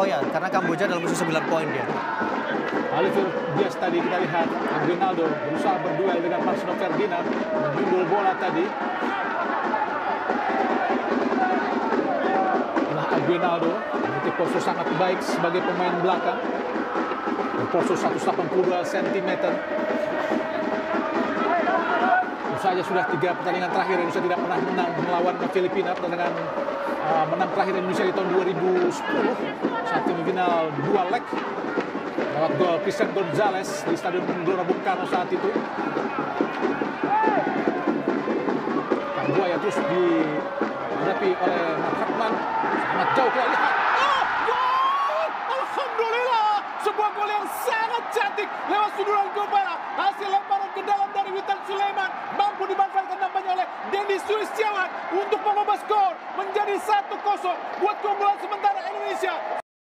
Oh ya, karena Kamboja dalam posisi 9 poin dia. Oliver Diaz tadi kita lihat Aguinaldo berusaha berduel dengan Marcelo Ferdinand menjundul bola tadi. Nah, Aguinaldo memiliki posisi sangat baik sebagai pemain belakang. Posisi 182 cm. Saja sudah tiga pertandingan terakhir Indonesia tidak pernah menang melawan Filipina pertandingan uh, menang terakhir Indonesia di tahun 2010 saat semifinal dua leg lewat gol Christian Gonzalez di Stadion Gelora Bung Karno saat itu. Kambuaya terus dihadapi oleh Mark Hartman. Sangat jauh lihat. Oh. Sebuah gol yang sangat cantik lewat suduran kepala. Hasil lemparan ke Sulistiawan untuk mengubah skor menjadi 1-0 buat keunggulan sementara Indonesia